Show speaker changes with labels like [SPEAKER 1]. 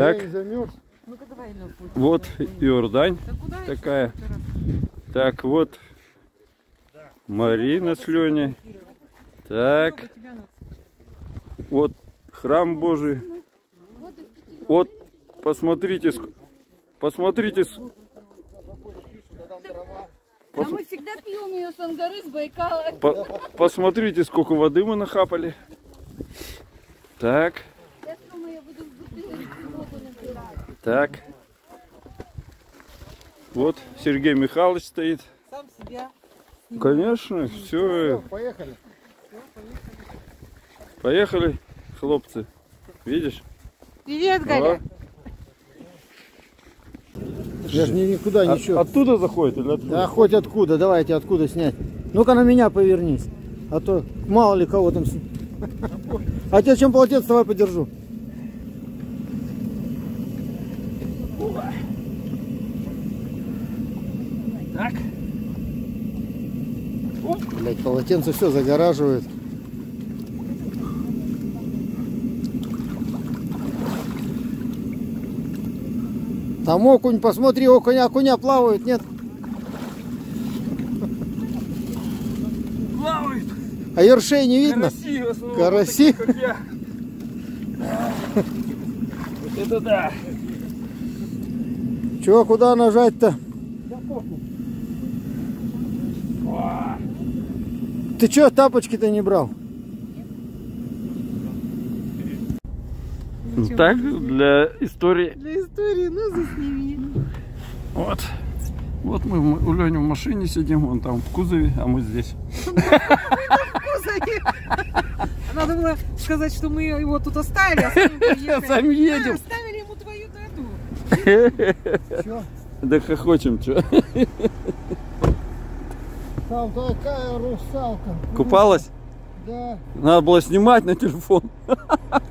[SPEAKER 1] Так.
[SPEAKER 2] Давай на путь.
[SPEAKER 1] Вот Иордань
[SPEAKER 2] Да куда еще
[SPEAKER 1] такая. Так, вот Марина с Леней. Так, вот храм Божий. Вот, посмотрите, посмотрите,
[SPEAKER 3] А мы всегда пьем ее с Ангары, с Байкала.
[SPEAKER 1] по- посмотрите, сколько воды мы нахапали. Так, так. Вот Сергей Михайлович стоит.
[SPEAKER 2] Сам себя.
[SPEAKER 1] Конечно, все,
[SPEAKER 4] Поехали.
[SPEAKER 1] поехали, хлопцы. Видишь?
[SPEAKER 2] Привет, Галя.
[SPEAKER 4] Я же ни- никуда
[SPEAKER 1] А-
[SPEAKER 4] ничего.
[SPEAKER 1] оттуда заходит или откуда?
[SPEAKER 4] Да хоть откуда, давайте откуда снять. Ну-ка на меня повернись. А то мало ли кого там. А тебе чем полотенце давай подержу.
[SPEAKER 1] Так.
[SPEAKER 4] Блять, полотенце все загораживает. Там окунь, посмотри, окунь, окуня плавают, нет?
[SPEAKER 1] Плавает.
[SPEAKER 4] А ершей не видно?
[SPEAKER 1] Караси, в основном,
[SPEAKER 4] Караси?
[SPEAKER 1] вот я. Это да.
[SPEAKER 4] Чего, куда нажать-то? Ты чё тапочки-то не брал?
[SPEAKER 1] Ну, так, для истории.
[SPEAKER 2] Для истории, ну засними.
[SPEAKER 1] Вот. Вот мы в- у Лени в машине сидим, он там в кузове, а мы здесь.
[SPEAKER 2] Кузове. Надо было сказать, что мы его тут оставили, а сами.
[SPEAKER 1] Сами едем.
[SPEAKER 2] А, оставили ему твою даду.
[SPEAKER 4] Чё?
[SPEAKER 1] Да хохочем, что?
[SPEAKER 4] Там такая русалка.
[SPEAKER 1] Купалась?
[SPEAKER 4] Да.
[SPEAKER 1] Надо было снимать на телефон.